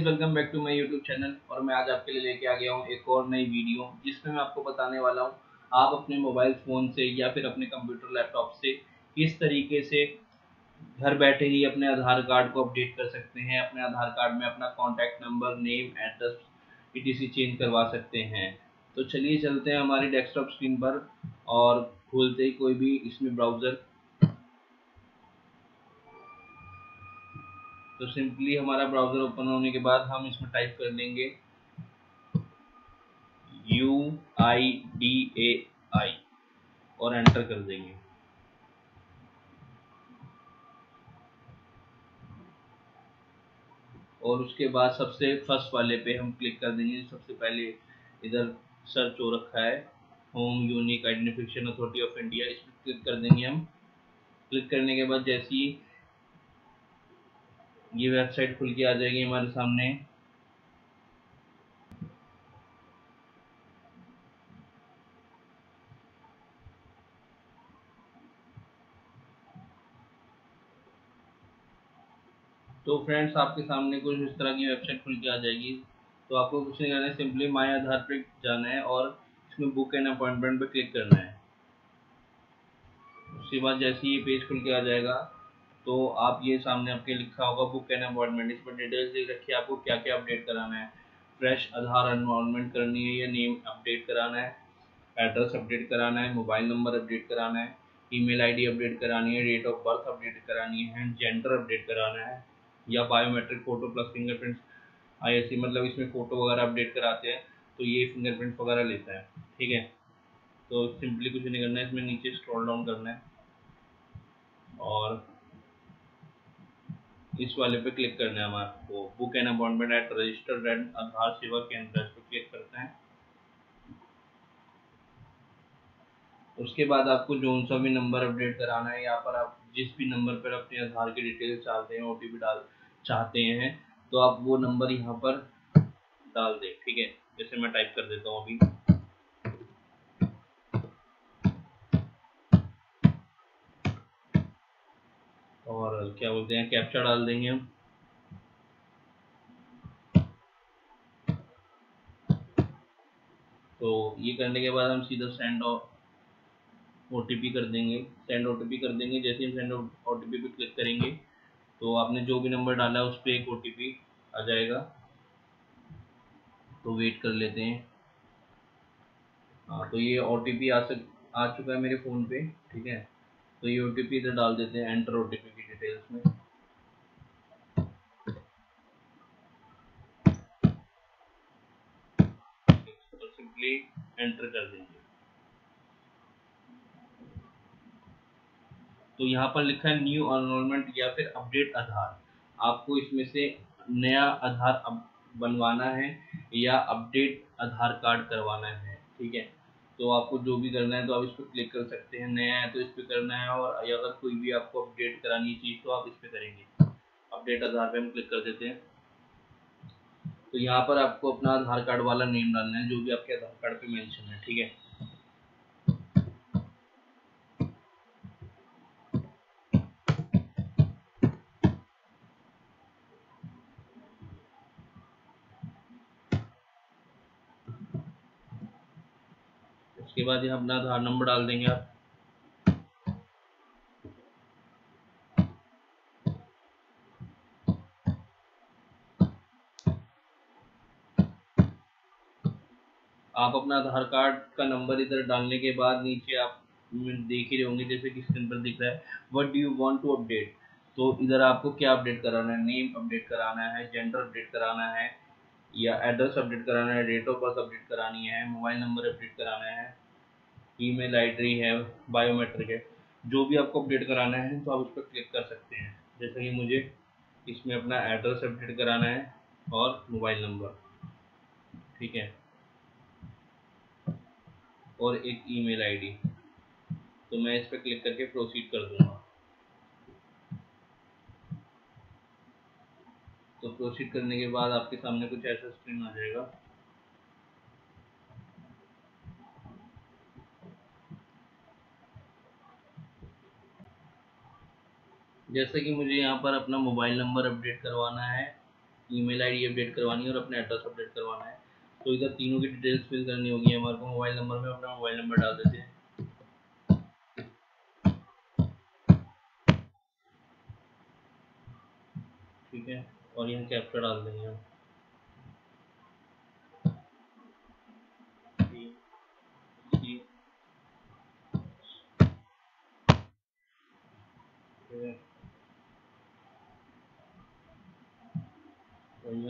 Guys welcome back to my YouTube channel और मैं आज आपके लिए लेके आ गया हूँ एक और नई वीडियो जिसमें मैं आपको बताने वाला हूँ आप अपने मोबाइल फ़ोन से या फिर अपने कंप्यूटर लैपटॉप से किस तरीके से घर बैठे ही अपने आधार कार्ड को अपडेट कर सकते हैं, अपने आधार कार्ड में अपना कॉन्टैक्ट नंबर नेम एड्रेस ई चेंज करवा सकते हैं। तो चलिए चलते हैं हमारी डेस्कटॉप स्क्रीन पर और खोलते ही कोई भी इसमें ब्राउज़र तो सिंपली हमारा ब्राउज़र ओपन होने के बाद हम इसमें टाइप कर लेंगे यू आई डी ए आई और एंटर कर देंगे। और उसके बाद सबसे फ़र्स्ट वाले पे हम क्लिक कर देंगे। सबसे पहले इधर सर्च हो रखा है। Home unique identification authority of India इस पर क्लिक कर देंगे हम। क्लिक करने के बाद जैसे ये वेबसाइट खुल के आ जाएगी हमारे सामने। तो फ्रेंड्स आपके सामने कुछ इस तरह की वेबसाइट खुल के आ जाएगी। तो आपको कुछ नहीं करना है सिंपली माई आधार पे जाना है और इसमें बुक एंड अपॉइंटमेंट पे क्लिक करना है। उसके बाद जैसे ही ये पेज खुल के आ जाएगा तो आप ये सामने आपके लिखा होगा बुक एंड अपॉइंटमेंट इस पर डिटेल्स लिख रखिए आपको क्या क्या अपडेट कराना है? फ्रेश आधार एनवायरमेंट करनी है या नेम अपडेट कराना है? एड्रेस अपडेट कराना है? मोबाइल नंबर अपडेट कराना है? ईमेल आईडी अपडेट करानी है? डेट ऑफ़ बर्थ अपडेट करानी है? जेंडर अपडेट कराना है? या biometric photo plus fingerprint eye मतलब इसमें फ़ोटो वगैरह अपडेट कराते हैं तो ये फिंगरप्रिंट वगैरह लेता है। ठीक है? तो सिंपली कुछ नहीं करना है, इसमें नीचे स्क्रॉल डाउन करना है। और इस वाले पे क्लिक करना है हमारे book an appointment at registered and Aadhaar Seva Kendra इस पर क्लिक करते हैं। उसके बाद आपको जो सा भी नंबर अपडेट कराना है। यहाँ पर आप जिस भी नंबर पर अपने आधार की डिटेल चाहते हैं ओटीपी डाल चाहते हैं तो आप वो नंबर यहाँ पर डाल दें, ठीक है? जैसे मैं टाइप कर देता हूँ अभी। क्या बोलते हैं कैप्चा डाल देंगे हम। तो ये करने के बाद हम सीधा सेंड ओ कर देंगे। सेंड ओटीपी कर देंगे, जैसे हम सेंड ओटीपी पे क्लिक करेंगे तो आपने जो भी नंबर डाला है, उस पर एक ओटीपी आ जाएगा। तो वेट कर लेते हैं। हाँ तो ये ओ आ सक आ चुका है मेरे फ़ोन पे, ठीक है? तो ये ओ इधर डाल देते हैं एंटर ओ की डिटेल्स में। सिंपली एंटर कर देंगे। तो यहाँ पर लिखा है न्यू एनरोलमेंट या फिर अपडेट आधार। आपको इसमें से नया आधार बनवाना है या अपडेट आधार कार्ड करवाना है, ठीक है? तो आपको जो भी करना है तो आप इस पर क्लिक कर सकते हैं। नया है तो इस पर करना है और अगर कोई भी आपको अपडेट करानी चीज़ तो आप इस पर करेंगे। अपडेट आधार पर हम क्लिक कर देते हैं। तो यहाँ पर आपको अपना आधार कार्ड वाला नेम डालना है, जो भी आपके आधार कार्ड पे मेंशन है, ठीक है? उसके बाद यहाँ अपना आधार नंबर डाल देंगे आप। आप अपना आधार कार्ड का नंबर इधर डालने के बाद नीचे आप देख ही होंगे जैसे कि स्क्रीन पर दिख रहा है। What do you want to update तो इधर आपको क्या अपडेट कराना है? नेम अपडेट कराना है जेंडर अपडेट कराना है, या एड्रेस अपडेट कराना है डेट ऑफ़ बर्थ अपडेट करानी है मोबाइल नंबर अपडेट कराना है। ईमेल आईडी है बायोमेट्रिक है, जो भी आपको अपडेट कराना है तो आप उस पर क्लिक कर सकते हैं। जैसे कि मुझे इसमें अपना एड्रेस अपडेट कराना है और मोबाइल नंबर ठीक है? और एक ईमेल आईडी तो मैं इस पर क्लिक करके प्रोसीड कर दूँगा। तो प्रोसीड करने के बाद आपके सामने कुछ ऐसा स्क्रीन आ जाएगा। जैसे कि मुझे यहाँ पर अपना मोबाइल नंबर अपडेट करवाना है, ईमेल आईडी अपडेट करवानी है और अपना एड्रेस अपडेट करवाना है। तो इधर तीनों की डिटेल्स फिल करनी होगी, हमारे को मोबाइल नंबर में अपना मोबाइल नंबर डाल देते हैं। ठीक है, और यहाँ कैप्चा डाल देंगे हम।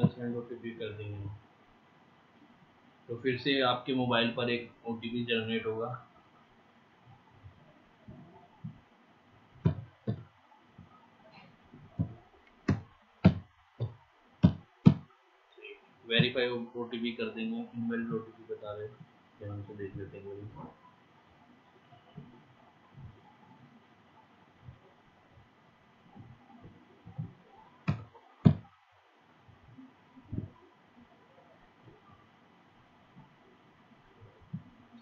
सेंड ओ कर देंगे। तो फिर से आपके मोबाइल पर एक ओ जनरेट होगा। वेरीफाई ओ कर देंगे इनवैलिड ओ बता रहे हैं हम से देख लेते हैं।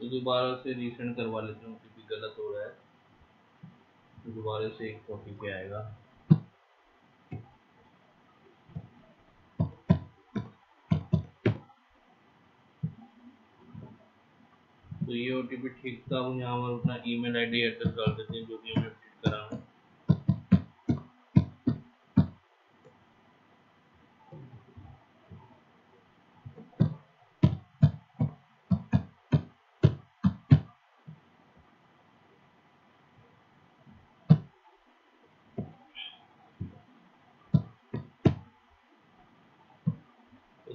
दोबारा से रीसेंड करवा लेते हैं, क्योंकि गलत हो रहा है। तो दोबारा से एक कॉपी पे आएगा। तो ये ओ ठीक था, हम यहाँ पर अपना ईमेल आईडी एड्रेस डाल देते हैं, जो भी हमें अपडेट कराना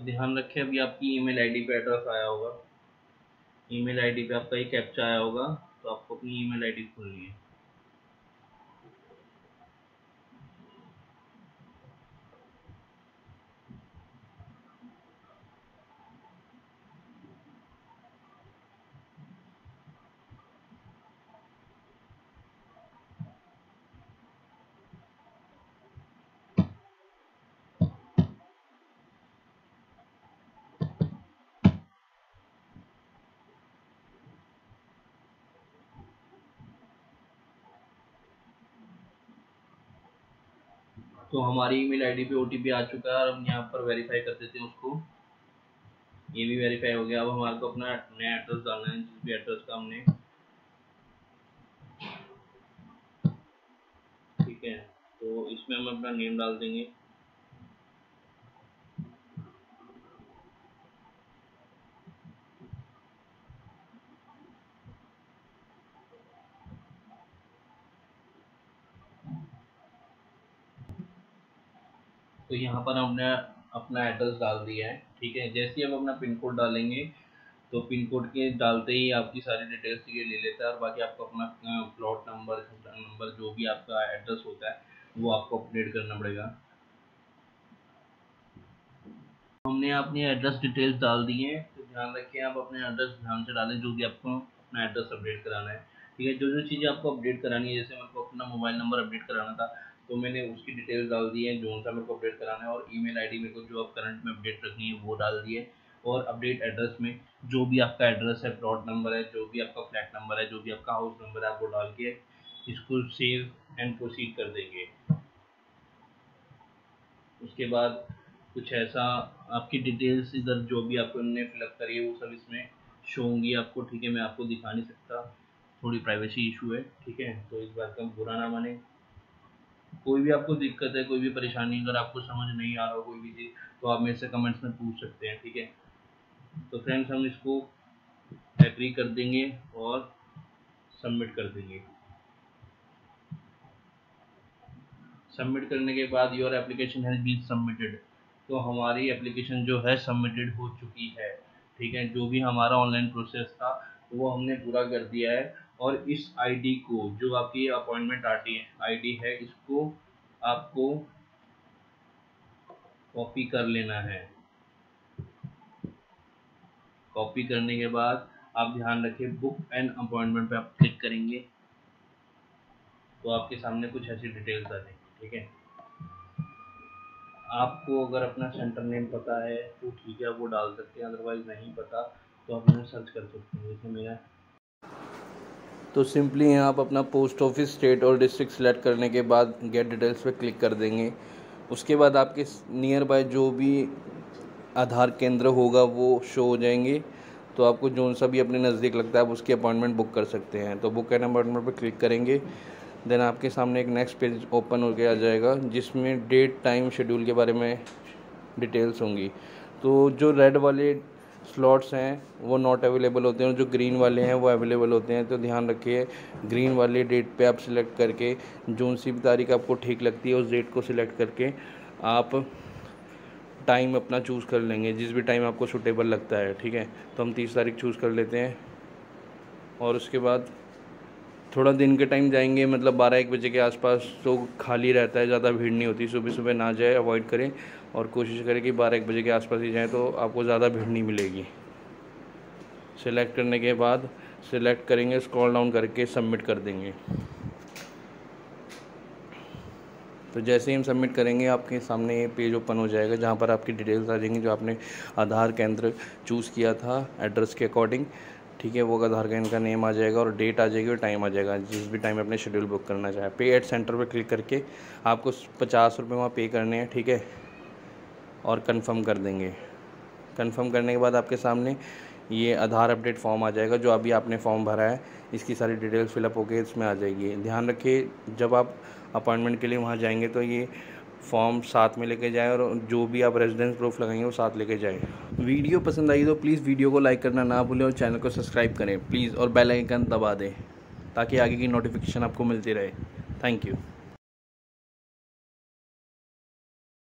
ध्यान रखें अभी आपकी ईमेल आईडी पे एड्रेस आया होगा। ईमेल आईडी पे आपका एक कैप्चा आया होगा तो आपको अपनी ईमेल आईडी खोलनी है। तो हमारी ईमेल आईडी पे ओटीपी आ चुका है और हम यहाँ पर वेरीफाई कर देते हैं उसको। ये भी वेरीफाई हो गया। अब हमारे को अपना नया एड्रेस डालना है, जिस भी एड्रेस का हमने। ठीक है तो इसमें हम अपना नेम डाल देंगे तो यहाँ पर हमने अपना एड्रेस डाल दिया है, ठीक है? जैसे ही हम अपना पिन कोड डालेंगे तो पिन कोड के डालते ही आपकी सारी डिटेल्स ये ले लेता है और बाकी आपको अपना प्लॉट नंबर नंबर जो भी आपका एड्रेस होता है, वो आपको अपडेट करना पड़ेगा। हमने अपनी एड्रेस डिटेल्स डाल दी है तो ध्यान रखें आप अपने एड्रेस ध्यान से डालें, जो भी आपको अपना एड्रेस अपडेट कराना है, ठीक है? जो जो चीज़ें आपको अपडेट करानी है, जैसे मेरे को अपना मोबाइल नंबर अपडेट कराना था तो मैंने उसकी डिटेल्स डाल दी है, जो सा मेरे को अपडेट कराना है और ईमेल आईडी मेरे को जो अब करंट में अपडेट रखनी है, वो डाल दी है। और अपडेट एड्रेस में जो भी आपका एड्रेस है प्लॉट नंबर है, जो भी आपका फ्लैट नंबर है, जो भी आपका हाउस नंबर है, आप वो डाल के इसको सेव एंड प्रोसीड कर देंगे। उसके बाद कुछ ऐसा आपकी डिटेल्स इधर जो भी आपको इन्होंने फिलअप करी है, वो सब इसमें शो होंगी आपको, ठीक है? मैं आपको दिखा नहीं सकता। थोड़ी प्राइवेसी इशू है, ठीक है? तो इस बात का बुरा ना माने। कोई भी आपको दिक्कत है, कोई भी परेशानी, अगर आपको समझ नहीं आ रहा हो कोई भी चीज़ तो आप मेरे से कमेंट्स में पूछ सकते हैं, ठीक है? तो फ्रेंड्स हम इसको एग्री कर देंगे और सबमिट कर देंगे। सबमिट करने के बाद your application has been submitted तो हमारी एप्लीकेशन जो है सबमिटेड हो चुकी है, ठीक है? जो भी हमारा ऑनलाइन प्रोसेस था, वो हमने पूरा कर दिया है। और इस आईडी को, जो आपकी अपॉइंटमेंट आईडी है इसको आपको कॉपी कर लेना है। कॉपी करने के बाद आप ध्यान रखें बुक एंड अपॉइंटमेंट पे आप क्लिक करेंगे तो आपके सामने कुछ ऐसी डिटेल्स आ जाएँगी, ठीक है? आपको अगर अपना सेंटर नेम पता है तो ठीक है वो डाल सकते हैं अदरवाइज़ नहीं पता तो आप उन्हें सर्च कर सकते हैं। जैसे मेरा तो सिंपली यहाँ आप अपना पोस्ट ऑफ़िस स्टेट और डिस्ट्रिक्ट सेलेक्ट करने के बाद गेट डिटेल्स पे क्लिक कर देंगे। उसके बाद आपके नियर बाय जो भी आधार केंद्र होगा, वो शो हो जाएँगे। तो आपको जो सा भी अपने नज़दीक लगता है, आप उसकी अपॉइंटमेंट बुक कर सकते हैं। तो बुक एन अपॉइंटमेंट पर क्लिक करेंगे। देन आपके सामने एक नेक्स्ट पेज ओपन होकर आ जाएगा, जिसमें डेट टाइम शेड्यूल के बारे में डिटेल्स होंगी। तो जो रेड वाले स्लॉट्स हैं, वो नॉट अवेलेबल होते हैं और जो ग्रीन वाले हैं, वो अवेलेबल होते हैं। तो ध्यान रखिए ग्रीन वाले डेट पे आप सिलेक्ट करके, जून सी भी तारीख आपको ठीक लगती है, उस डेट को सिलेक्ट करके आप टाइम अपना चूज़ कर लेंगे, जिस भी टाइम आपको सूटेबल लगता है, ठीक है? तो हम तीस तारीख चूज़ कर लेते हैं और उसके बाद थोड़ा दिन के टाइम जाएँगे मतलब बारह एक बजे के आसपास तो खाली रहता है, ज़्यादा भीड़ नहीं होती। सुबह सुबह ना जाए अवॉइड करें और कोशिश करें कि बारह एक बजे के आसपास ही जाएँ तो आपको ज़्यादा भीड़ नहीं मिलेगी। सिलेक्ट करने के बाद सिलेक्ट करेंगे स्क्रॉल डाउन करके सबमिट कर देंगे। तो जैसे ही हम सबमिट करेंगे, आपके सामने ये पेज ओपन हो जाएगा, जहाँ पर आपकी डिटेल्स आ जाएँगी, जो आपने आधार केंद्र चूज़ किया था एड्रेस के अकॉर्डिंग ठीक है, वो आधार केंद्र का नेम आ जाएगा और डेट आ जाएगी और टाइम आ जाएगा, जिस भी टाइम अपने शेड्यूल बुक करना चाहे। पे एट सेंटर पर क्लिक करके आपको पचास रुपये वहाँ पे करने हैं, ठीक है? और कंफर्म कर देंगे। कंफर्म करने के बाद आपके सामने ये आधार अपडेट फॉर्म आ जाएगा, जो अभी आपने फॉर्म भरा है। इसकी सारी डिटेल्स फिलअप होकर इसमें आ जाएगी। ध्यान रखिए, जब आप अपॉइंटमेंट के लिए वहाँ जाएँगे तो ये फॉर्म साथ में लेके जाएँ और जो भी आप रेजिडेंस प्रूफ लगाएँगे, वो साथ लेके जाएँ। वीडियो पसंद आई तो प्लीज़ वीडियो को लाइक करना ना भूलें और चैनल को सब्सक्राइब करें। प्लीज़ और बेल आइकन दबा दें, ताकि आगे की नोटिफिकेशन आपको मिलती रहे। Thank you